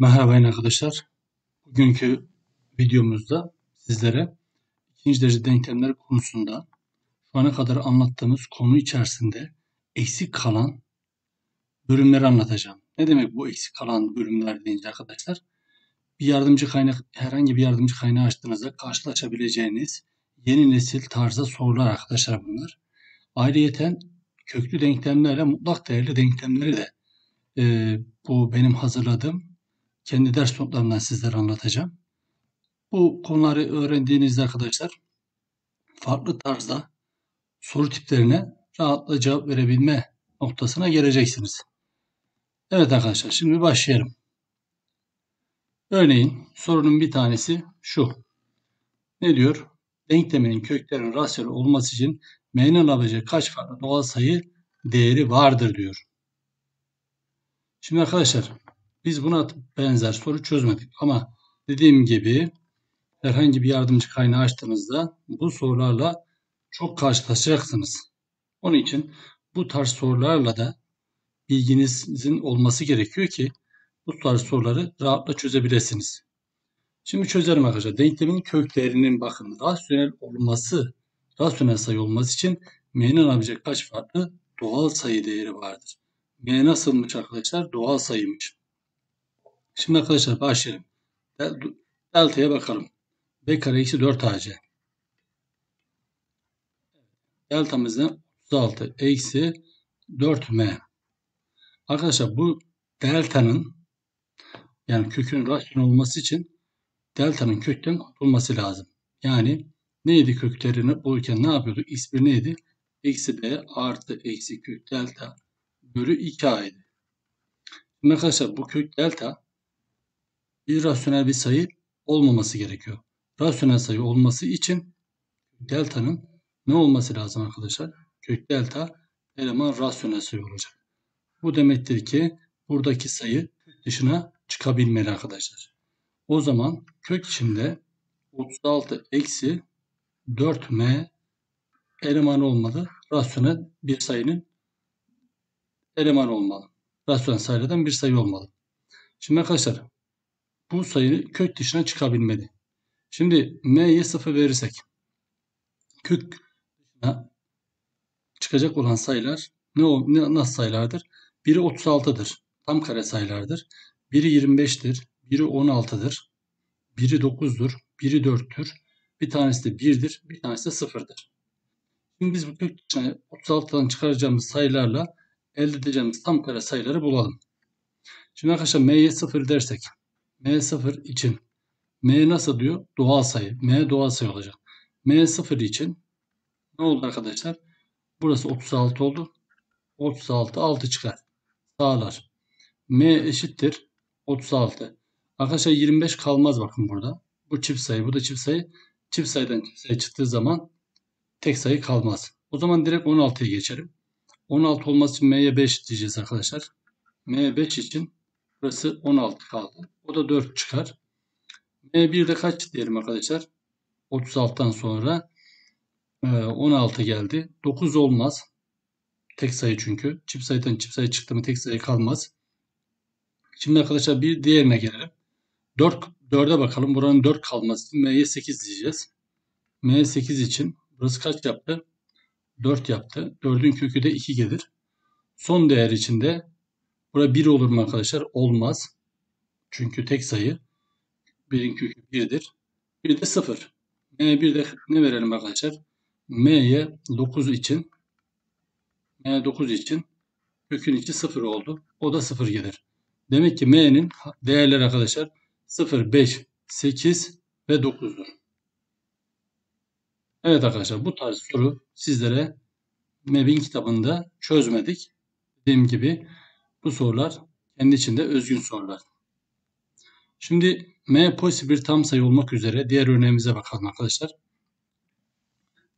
Merhaba arkadaşlar. Bugünkü videomuzda sizlere ikinci derece denklemler konusunda şu ana kadar anlattığımız konu içerisinde eksik kalan bölümleri anlatacağım. Ne demek bu eksik kalan bölümler deyince arkadaşlar? Bir yardımcı kaynak, herhangi bir yardımcı kaynağı açtığınızda karşılaşabileceğiniz yeni nesil tarzda sorular arkadaşlar bunlar. Ayrıyeten köklü denklemlerle mutlak değerli denklemleri de e, bu benim hazırladığım kendi ders notlarımdan sizlere anlatacağım. Bu konuları öğrendiğinizde arkadaşlar farklı tarzda soru tiplerine rahatla cevap verebilme noktasına geleceksiniz. Evet arkadaşlar şimdi başlayalım. Örneğin sorunun bir tanesi şu. Ne diyor? Denkleminin köklerinin rasyonel olması için m'nin alabileceği kaç farklı doğal sayı değeri vardır diyor. Şimdi arkadaşlar biz buna benzer soru çözmedik ama dediğim gibi herhangi bir yardımcı kaynağı açtığınızda bu sorularla çok karşılaşacaksınız. Onun için bu tarz sorularla da bilginizin olması gerekiyor ki bu tarz soruları rahatla çözebilirsiniz. Şimdi çözelim arkadaşlar. Denklemin köklerinin bakın rasyonel olması, rasyonel sayı olması için m'nin alabilecek kaç farklı doğal sayı değeri vardır. M nasılmış arkadaşlar? Doğal sayıymış. Şimdi arkadaşlar başlayalım. Delta'ya bakalım. B kare eksi 4 AC. Deltamız ne? 36 eksi 4M. Arkadaşlar bu delta'nın yani kökün rasyonel olması için delta'nın kökten kurtulması lazım. Yani neydi köklerini bulurken ne yapıyorduk? X1 neydi? Eksi B artı eksi kök delta bölü 2A'ydı. Şimdi arkadaşlar bu kök delta bir rasyonel bir sayı olmaması gerekiyor. Rasyonel sayı olması için delta'nın ne olması lazım arkadaşlar? Kök delta eleman rasyonel sayı olacak. Bu demektir ki buradaki sayı dışına çıkabilmeli arkadaşlar. O zaman kök içinde 36 eksi 4m eleman olmalı. Rasyonel bir sayının eleman olmalı. Rasyonel sayılardan bir sayı olmalı. Şimdi arkadaşlar bu sayı kök dışına çıkabilmeli. Şimdi m'ye 0 verirsek kök dışına çıkacak olan sayılar ne, ne nasıl sayılardır? Biri 36'dır. Tam kare sayılardır. Biri 25'tir. Biri 16'dır. Biri 9'dur. Biri 4'tür. Bir tanesi de 1'dir. Bir tanesi de 0'dır. Şimdi biz bu kök dışına 36'dan çıkaracağımız sayılarla elde edeceğimiz tam kare sayıları bulalım. Şimdi arkadaşlar m'ye 0 dersek M0 için M nasıl diyor? Doğal sayı. M doğal sayı olacak. M0 için ne oldu arkadaşlar? Burası 36 oldu. 36 6 çıkar. Sağlar. M eşittir 36. Arkadaşlar 25 kalmaz bakın burada. Bu çift sayı, bu da çift sayı. Çift sayıdan çift sayı çıktığı zaman tek sayı kalmaz. O zaman direkt 16'ya geçelim. 16 olması için M'ye 5 diyeceğiz arkadaşlar. M 5 için burası 16 kaldı. O da 4 çıkar. M1'de kaç diyelim arkadaşlar? 36'dan sonra 16 e, geldi. 9 olmaz. Tek sayı çünkü. Çift sayıdan çift sayı çıktı mı tek sayı kalmaz. Şimdi arkadaşlar bir diğerine gelelim. 4, 4'e bakalım. Buranın 4 kalması için M'ye 8 diyeceğiz. M8 için burası kaç yaptı? 4 yaptı. 4'ün kökü de 2 gelir. Son değer içinde bura 1 olur mu arkadaşlar? Olmaz. Çünkü tek sayı. Birin kökü 1'dir. Bir de 0. M bir de ne verelim arkadaşlar? M'ye 9 için M 9 için kökün içi 0 oldu. O da 0 gelir. Demek ki M'nin değerleri arkadaşlar 0, 5, 8 ve 9'dur. Evet arkadaşlar bu tarz soru sizlere MEB'in kitabında çözmedik. Dediğim gibi bu sorular kendi içinde özgün sorular. Şimdi m pozitif bir tam sayı olmak üzere diğer örneğimize bakalım arkadaşlar.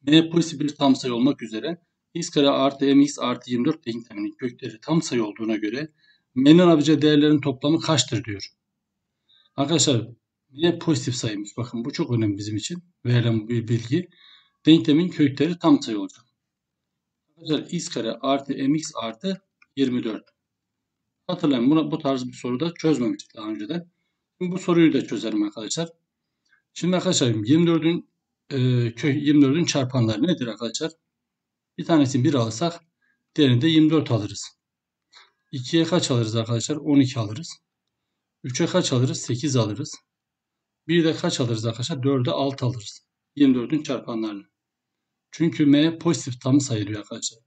m pozitif bir tam sayı olmak üzere x kare artı mx artı 24 denkleminin kökleri tam sayı olduğuna göre m'nin alabileceği değerlerin toplamı kaçtır diyor. Arkadaşlar m pozitif sayımız. Bakın bu çok önemli bizim için. Verilen bir bilgi. Denklemin kökleri tam sayı olacak. Arkadaşlar x kare artı mx artı 24. Hatırlayın buna, bu tarz bir soruda çözmemiştik daha önceden. Şimdi bu soruyu da çözelim arkadaşlar. Şimdi arkadaşlar 24'ün e, 24'ün çarpanları nedir arkadaşlar? Bir tanesini 1 alırsak diğerini de 24 alırız. 2'ye kaç alırız arkadaşlar? 12 alırız. 3'e kaç alırız? 8 alırız. 1'de kaç alırız arkadaşlar? 4'e 6 alırız. 24'ün çarpanlarını. Çünkü m pozitif tam sayılıyor arkadaşlar.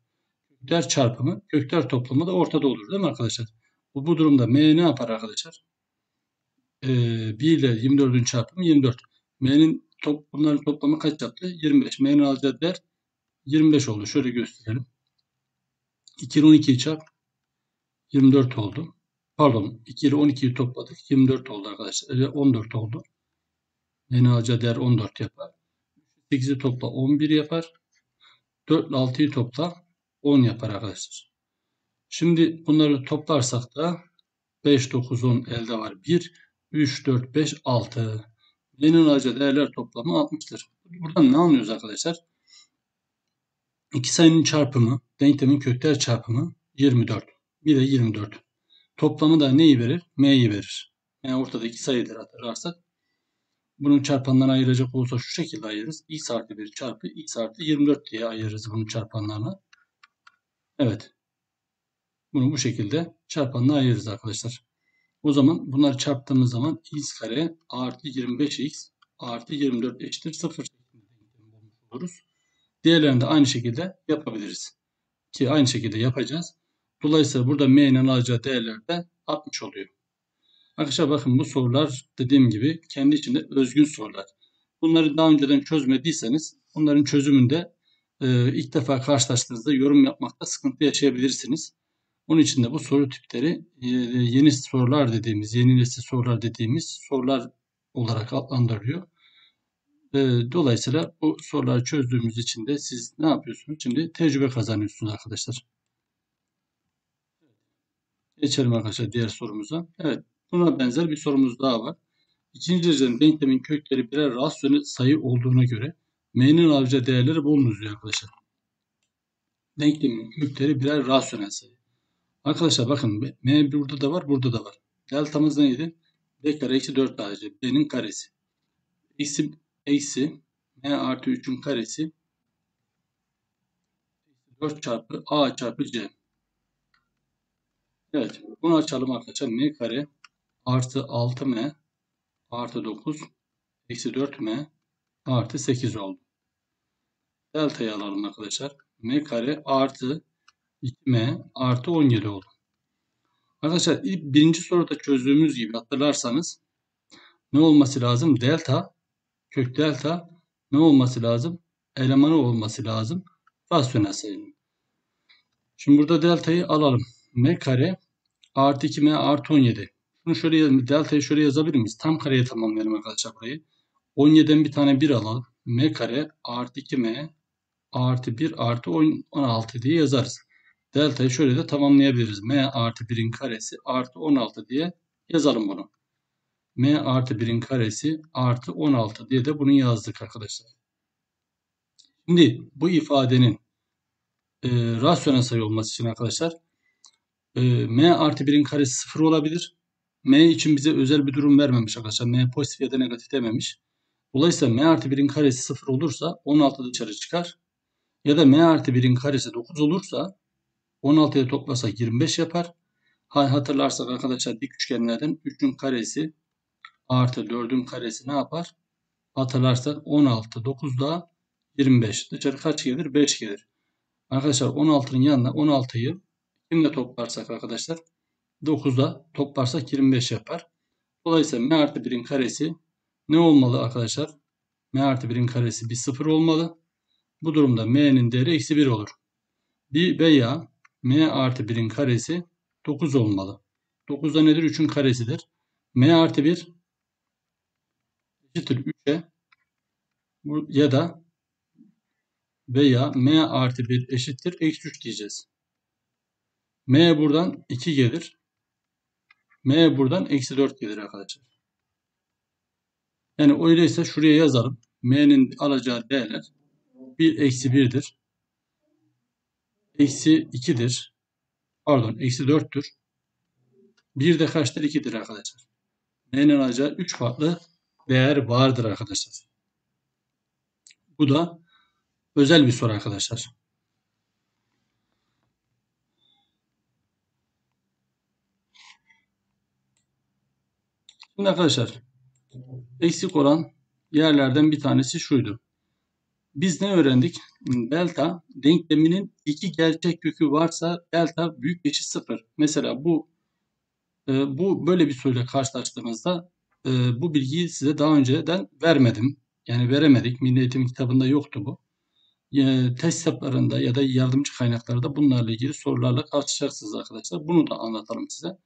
Kökler çarpımı, kökler toplamı da ortada olur değil mi arkadaşlar? Bu, bu durumda m ne yapar arkadaşlar? Ee, 1 ile 24'ün çarpımı 24. m'nin top, bunların toplamı kaç yaptı? 25. m'nin alacağı değer 25 oldu. Şöyle gösterelim. 2 ile 12'yi çarp 24 oldu. Pardon 2 ile 12'yi topladık. 24 oldu arkadaşlar. 14 oldu. M'nin alacağı değer 14 yapar. 8'i topla 11 yapar. 4 ile 6'yı topla 10 yapar arkadaşlar. Şimdi bunları toplarsak da 5, 9, 10 elde var. 1, 3, 4, 5, 6. N'nin alacağı değerler toplamı 60'tır. Buradan ne anlıyoruz arkadaşlar? İki sayının çarpımı, denklemin kökler çarpımı 24. Bir de 24. Toplamı da neyi verir? M'yi verir. Yani ortada iki sayıdır hatırlarsak. Bunun çarpanlarını ayıracak olursa şu şekilde ayırırız. x artı 1 çarpı x artı 24 diye ayırırız bunun çarpanlarını. Evet. Bunu bu şekilde çarpanla ayırırız arkadaşlar. O zaman bunları çarptığımız zaman x kare artı 25x artı 24 eşittir 0 şeklinde bulmuş oluruz. Diğerlerini de aynı şekilde yapabiliriz. Ki aynı şekilde yapacağız. Dolayısıyla burada m'nin alacağı değerler de 60 oluyor. Arkadaşlar bakın bu sorular dediğim gibi kendi içinde özgün sorular. Bunları daha önceden çözmediyseniz bunların çözümünde e, ilk defa karşılaştığınızda yorum yapmakta sıkıntı yaşayabilirsiniz. Onun için de bu soru tipleri e, yeni sorular dediğimiz, yeni nesil sorular dediğimiz sorular olarak adlandırılıyor. E, dolayısıyla bu soruları çözdüğümüz için de siz ne yapıyorsunuz? Şimdi tecrübe kazanıyorsunuz arkadaşlar. Geçelim arkadaşlar diğer sorumuza. Evet buna benzer bir sorumuz daha var. İkinci dereceden denklemin kökleri birer rasyonel sayı olduğuna göre m'nin alacağı değerleri bulunuz diyor arkadaşlar. Denklemin kökleri birer rasyonel sayı. Arkadaşlar bakın m burada da var burada da var. Deltamız neydi? b kare eksi 4 ac. b'nin karesi. Eksi, eksi m artı 3'ün karesi 4 çarpı a çarpı c. Evet bunu açalım arkadaşlar. m kare artı 6m artı 9 eksi 4m artı 8 oldu. Delta'yı alalım arkadaşlar. m kare artı 2m artı 17 oldu. Arkadaşlar birinci soruda çözdüğümüz gibi hatırlarsanız ne olması lazım? Delta kök delta ne olması lazım? Elemanı olması lazım. Rasyonel sayının. Şimdi burada deltayı alalım. m kare artı 2m artı 17. Bunu şöyle yazalım. Delta'yı şöyle yazabilir miyiz? Tam kareye tamamlayalım arkadaşlar burayı. 17'den bir tane 1 alalım. m kare artı 2m artı 1 artı 16 diye yazarız. Delta'yı şöyle de tamamlayabiliriz. m artı 1'in karesi artı 16 diye yazalım bunu. m artı 1'in karesi artı 16 diye de bunu yazdık arkadaşlar. Şimdi bu ifadenin e, rasyonel sayı olması için arkadaşlar e, m artı 1'in karesi 0 olabilir. m için bize özel bir durum vermemiş arkadaşlar. m pozitif ya da negatif dememiş. Dolayısıyla m artı 1'in karesi 0 olursa 16 dışarı çıkar. Ya da m artı 1'in karesi 9 olursa 16'ya toplasak 25 yapar. Hatırlarsak arkadaşlar dik üçgenlerden 3'ün karesi artı 4'ün karesi ne yapar? Hatırlarsak 16, 9 daha 25. Dışarı kaç gelir? 5 gelir. Arkadaşlar 16'nın yanına 16'yı kimle toplarsak arkadaşlar 9'da toplarsak 25 yapar. Dolayısıyla m artı 1'in karesi ne olmalı arkadaşlar? m artı 1'in karesi bir 0 olmalı. Bu durumda m'nin değeri eksi 1 olur. Bir veya m artı 1'in karesi 9 olmalı. 9 da nedir? 3'ün karesidir. m artı 1 eşittir 3'e ya da veya m artı 1 eşittir eksi 3 diyeceğiz. m buradan 2 gelir. m buradan eksi 4 gelir arkadaşlar. Yani öyleyse şuraya yazalım. m'nin alacağı değerler 1 eksi 1'dir eksi 2'dir. Pardon eksi 4'tür. 1 de kaçtır? 2'dir arkadaşlar. M'nin alacağı 3 farklı değer vardır arkadaşlar. Bu da özel bir soru arkadaşlar. Şimdi arkadaşlar eksik olan yerlerden bir tanesi şuydu. Biz ne öğrendik? Delta denkleminin iki gerçek kökü varsa delta büyük eşit sıfır. Mesela bu e, bu böyle bir soruyla karşılaştığımızda e, bu bilgiyi size daha önceden vermedim. Yani veremedik. Milli Eğitim kitabında yoktu bu. E, test kitaplarında ya da yardımcı kaynaklarda bunlarla ilgili sorularla karşılaşacaksınız arkadaşlar. Bunu da anlatalım size.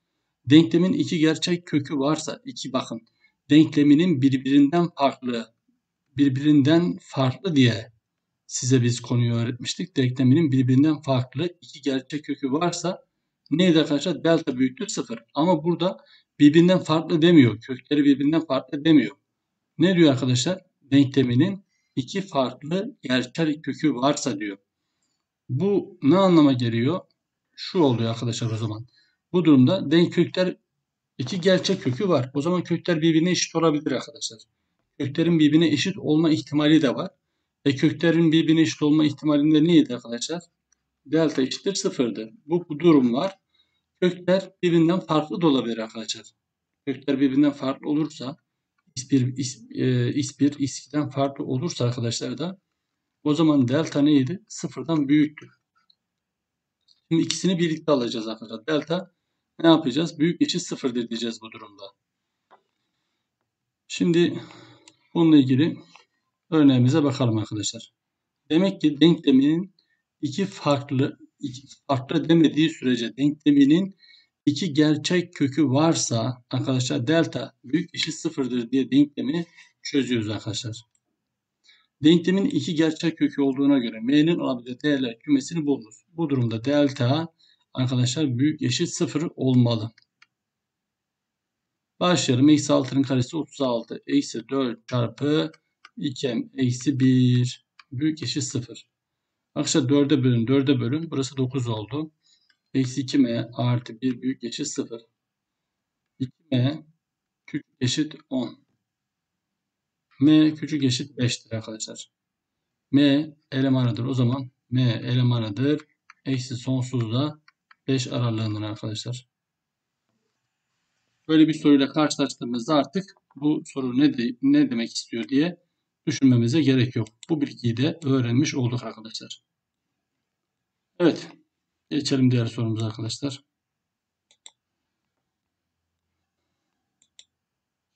Denklemin iki gerçek kökü varsa iki bakın denkleminin birbirinden farklı birbirinden farklı diye size biz konuyu öğretmiştik. Denkleminin birbirinden farklı iki gerçek kökü varsa neydi arkadaşlar? Delta büyüktür sıfır. Ama burada birbirinden farklı demiyor. Kökleri birbirinden farklı demiyor. Ne diyor arkadaşlar? Denkleminin iki farklı gerçek kökü varsa diyor. Bu ne anlama geliyor? Şu oluyor arkadaşlar o zaman. Bu durumda denk kökler iki gerçek kökü var. O zaman kökler birbirine eşit olabilir arkadaşlar. Köklerin birbirine eşit olma ihtimali de var. Ve köklerin birbirine eşit olma ihtimalinde neydi arkadaşlar? Delta eşittir sıfırdı. Bu, bu durum var. Kökler birbirinden farklı da olabilir arkadaşlar. Kökler birbirinden farklı olursa x1, x1, x2'den farklı olursa arkadaşlar da o zaman delta neydi? Sıfırdan büyüktür. Şimdi ikisini birlikte alacağız arkadaşlar. Delta ne yapacağız? Büyük eşit sıfırdır diyeceğiz bu durumda. Şimdi bununla ilgili örneğimize bakalım arkadaşlar. Demek ki denkleminin iki farklı iki farklı demediği sürece denkleminin iki gerçek kökü varsa arkadaşlar delta büyük eşit sıfırdır diye denklemi çözüyoruz arkadaşlar. Denklemin iki gerçek kökü olduğuna göre m'nin alabildiği değerler kümesini bulunuz. Bu durumda delta arkadaşlar büyük eşit sıfır olmalı. Başlayalım. Eksi 6'nın karesi 36. Eksi 4 çarpı 2m eksi 1 büyük eşit 0. Arkadaşlar 4'e bölün 4'e bölün. Burası 9 oldu. Eksi 2m artı 1 büyük eşit 0. 2m küçük eşit 10. m küçük eşit 5'tir arkadaşlar. m elemanıdır. O zaman m elemanıdır. Eksi sonsuzda 5 aralığından arkadaşlar. Böyle bir soruyla karşılaştığımızda artık bu soru ne, de, ne demek istiyor diye düşünmemize gerek yok. Bu bilgiyi de öğrenmiş olduk arkadaşlar. Evet. Geçelim diğer sorumuza arkadaşlar.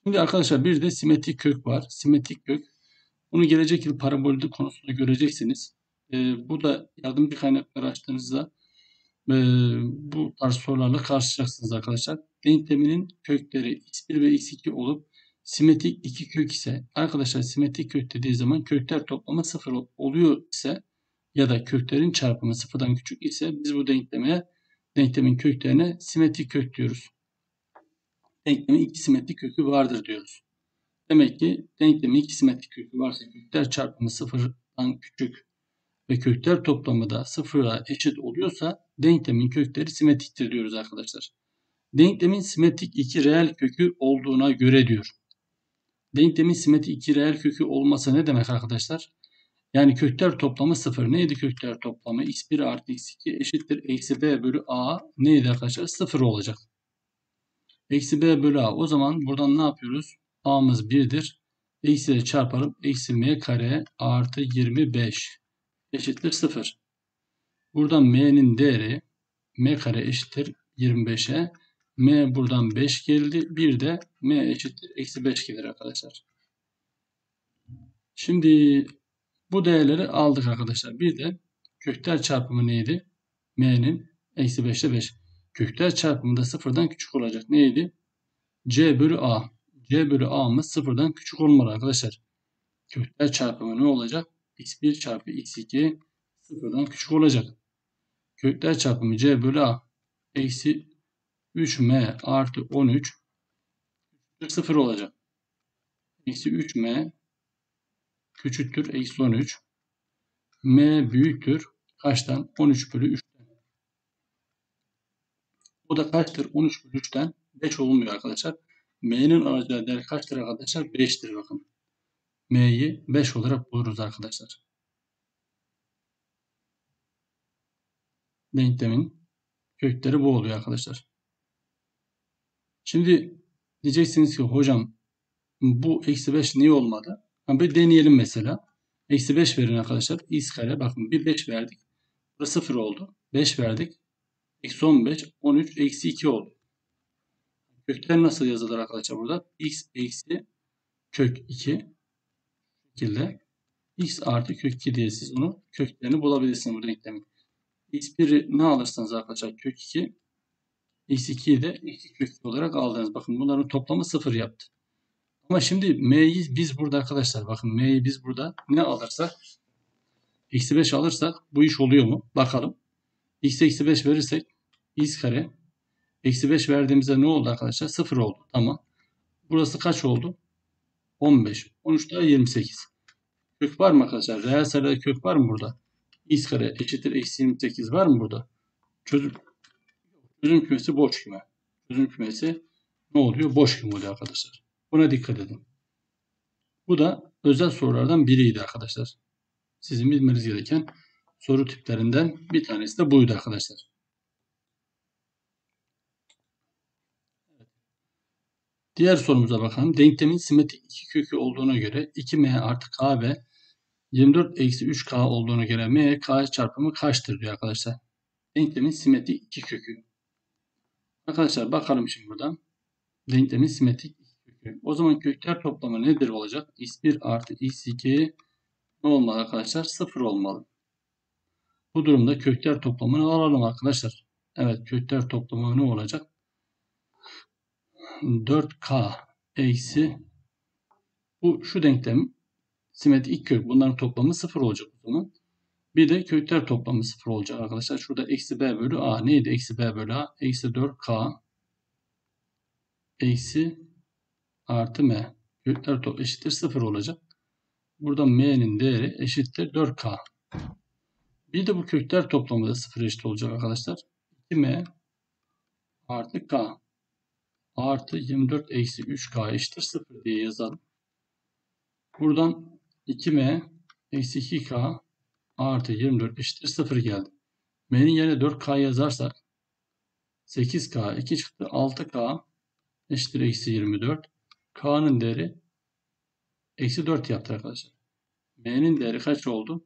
Şimdi arkadaşlar bir de simetrik kök var. Simetrik kök. Bunu gelecek yıl parabolde konusunda göreceksiniz. Ee, bu da yardımcı kaynakları açtığınızda e, bu tarz sorularla karşılaşacaksınız arkadaşlar. Denkleminin kökleri x1 ve x2 olup simetrik iki kök ise arkadaşlar simetrik kök dediği zaman kökler toplamı sıfır oluyor ise ya da köklerin çarpımı sıfırdan küçük ise biz bu denkleme denklemin köklerine simetrik kök diyoruz. Denklemin iki simetrik kökü vardır diyoruz. Demek ki denklemin iki simetrik kökü varsa kökler çarpımı sıfırdan küçük ve kökler toplamı da sıfıra eşit oluyorsa denklemin kökleri simetriktir diyoruz arkadaşlar. Denklemin simetrik iki reel kökü olduğuna göre diyor. Denklemin simetrik iki reel kökü olması ne demek arkadaşlar? Yani kökler toplamı sıfır. Neydi kökler toplamı? x1 artı x2 eşittir. Eksi b bölü a neydi arkadaşlar? Sıfır olacak. Eksi b bölü a. O zaman buradan ne yapıyoruz? a'mız 1'dir. Eksi çarparım. Eksi m kare artı 25 eşittir 0. Buradan m'nin değeri m kare eşittir 25'e. m buradan 5 geldi. Bir de m eşittir eksi 5 gelir arkadaşlar. Şimdi bu değerleri aldık arkadaşlar. Bir de kökler çarpımı neydi? m'nin eksi 5 ile 5. Kökler çarpımı da sıfırdan küçük olacak. Neydi? c bölü a. c bölü a'mız sıfırdan küçük olmalı arkadaşlar. Kökler çarpımı ne olacak? X1 çarpı x2 sıfırdan küçük olacak. Kökler çarpımı c bölü a eksi 3m artı 13 sıfır olacak. Eksi 3m küçüktür eksi 13. m büyüktür kaçtan? 13 bölü 3'ten. O da kaçtır? 13 bölü 3'ten 5 olmuyor arkadaşlar. M'nin alacağı değer kaçtır arkadaşlar? 5'tir bakın. M'yi 5 olarak buluruz arkadaşlar. Denklemin kökleri bu oluyor arkadaşlar. Şimdi diyeceksiniz ki hocam bu eksi 5 niye olmadı? Ha, bir deneyelim mesela. Eksi 5 verin arkadaşlar. x kare bakın bir 5 verdik. Burası 0 oldu. 5 verdik. Eksi 15, 13, eksi 2 oldu. Kökler nasıl yazılır arkadaşlar burada? x eksi kök 2 şekilde x artı kök 2 diye siz bunu köklerini bulabilirsiniz bu denklemin. x1'i ne alırsanız arkadaşlar kök 2 x2'yi de 2 kök 2 olarak aldınız. Bakın bunların toplamı 0 yaptı. Ama şimdi m'yi biz burada arkadaşlar bakın m'yi biz burada ne alırsak eksi 5 alırsak bu iş oluyor mu? Bakalım. x eksi 5 verirsek x kare eksi 5 verdiğimizde ne oldu arkadaşlar? 0 oldu. Tamam. Burası kaç oldu? 15. 13 daha 28. Kök var mı arkadaşlar? Reel sayıda kök var mı burada? x kare eşittir eksi 28 var mı burada? Çözüm, çözüm kümesi boş küme. Çözüm kümesi ne oluyor? Boş küme oluyor arkadaşlar. Buna dikkat edin. Bu da özel sorulardan biriydi arkadaşlar. Sizin bilmeniz gereken soru tiplerinden bir tanesi de buydu arkadaşlar. Diğer sorumuza bakalım. Denklemin simetrik iki kökü olduğuna göre 2m artı k ve 24 eksi 3k olduğuna göre m k çarpımı kaçtır diyor arkadaşlar. Denklemin simetrik iki kökü. Arkadaşlar bakalım şimdi buradan. Denklemin simetrik iki kökü. O zaman kökler toplamı nedir olacak? x1 artı x2 ne olmalı arkadaşlar? 0 olmalı. Bu durumda kökler toplamını alalım arkadaşlar. Evet kökler toplamı ne olacak? 4k eksi bu şu denklem simetrik kök bunların toplamı 0 olacak o zaman. Bir de kökler toplamı 0 olacak arkadaşlar. Şurada eksi b bölü a neydi? Eksi b bölü a eksi 4k eksi artı m. Kökler toplamı eşittir 0 olacak. Burada m'nin değeri eşittir 4k. Bir de bu kökler toplamı da 0 eşit olacak arkadaşlar. 2m artı k artı 24 eksi 3k eşittir 0 diye yazalım. Buradan 2m eksi 2k artı 24 eşittir 0 geldi. M'nin yerine 4k yazarsak 8k 2 çıktı 6k eşittir eksi 24. K'nın değeri eksi 4 yaptı arkadaşlar. M'nin değeri kaç oldu?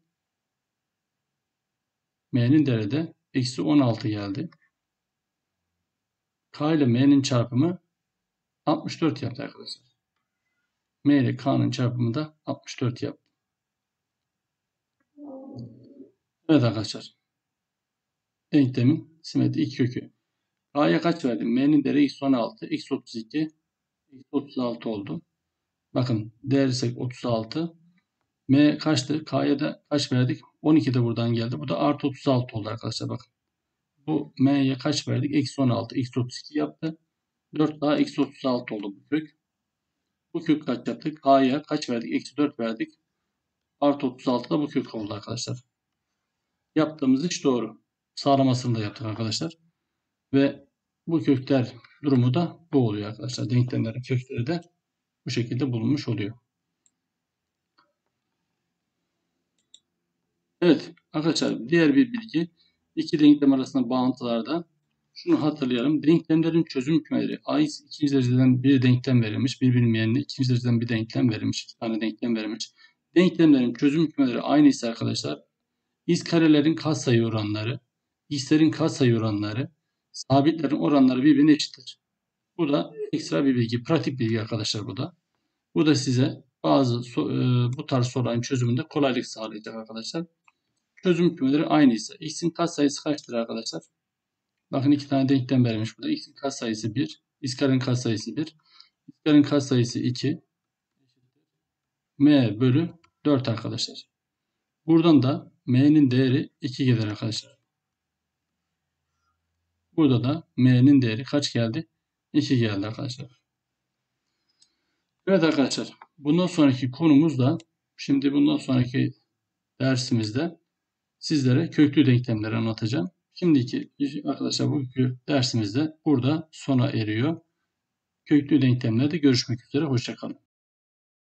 M'nin değeri de eksi 16 geldi. K ile M'nin çarpımı 64 yaptı arkadaşlar. M ile K'nın çarpımı da 64 yaptı. Evet arkadaşlar. Denklemin simetri iki kökü. K'ya kaç verdim? M'nin değeri x 16, x 32, x 36 oldu. Bakın değersek 36. M kaçtı? K'ya da kaç verdik? 12 de buradan geldi. Bu da artı 36 oldu arkadaşlar bakın. Bu m'ye kaç verdik? Eksi 16. Eksi 32 yaptı. 4 daha eksi 36 oldu bu kök. Bu kök kaç yaptık? K'ya kaç verdik? Eksi 4 verdik. Artı 36 da bu kök oldu arkadaşlar. Yaptığımız iş doğru. Sağlamasını da yaptık arkadaşlar. Ve bu kökler durumu da bu oluyor arkadaşlar. Denklemlerin kökleri de bu şekilde bulunmuş oluyor. Evet arkadaşlar diğer bir bilgi iki denklem arasında bağıntılarda şunu hatırlayalım. Denklemlerin çözüm kümeleri A ikinci dereceden bir denklem verilmiş. Bir bilinmeyenle ikinci dereceden bir denklem verilmiş. iki tane denklem verilmiş. Denklemlerin çözüm kümeleri aynı ise arkadaşlar iz karelerin katsayı oranları, x'lerin katsayı oranları, sabitlerin oranları birbirine eşittir. Bu da ekstra bir bilgi, pratik bilgi arkadaşlar bu da. Bu da size bazı e, bu tarz soruların çözümünde kolaylık sağlayacak arkadaşlar. Çözüm kümeleri aynıysa x'in katsayısı kaçtır arkadaşlar? Bakın iki tane denklem vermiş burada. x'in katsayısı 1, iskarın katsayısı 1, iskarın katsayısı 2, m bölü 4 arkadaşlar. Buradan da m'nin değeri 2 gelir arkadaşlar. Burada da m'nin değeri kaç geldi? 2 geldi arkadaşlar. Evet arkadaşlar. Bundan sonraki konumuz da şimdi bundan sonraki dersimizde sizlere köklü denklemleri anlatacağım. Şimdiki arkadaşlar bu dersimizde burada sona eriyor. köklü denklemlerde görüşmek üzere. Hoşçakalın.